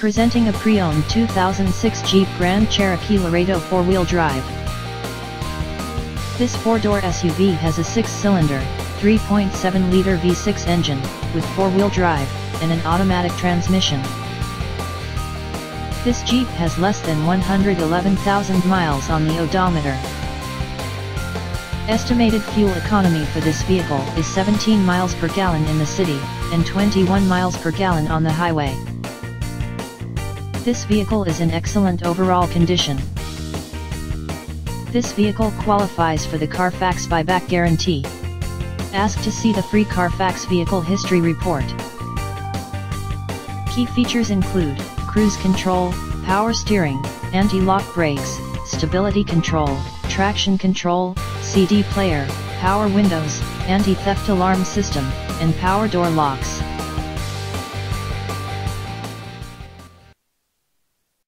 Presenting a pre-owned 2006 Jeep Grand Cherokee Laredo 4-wheel drive. This four-door SUV has a six-cylinder, 3.7-liter V6 engine, with four-wheel drive, and an automatic transmission. This Jeep has less than 111,000 miles on the odometer. Estimated fuel economy for this vehicle is 17 miles per gallon in the city, and 21 miles per gallon on the highway. This vehicle is in excellent overall condition. This vehicle qualifies for the Carfax buyback guarantee. Ask to see the free Carfax vehicle history report. Key features include, cruise control, power steering, anti-lock brakes, stability control, traction control, CD player, power windows, anti-theft alarm system, and power door locks.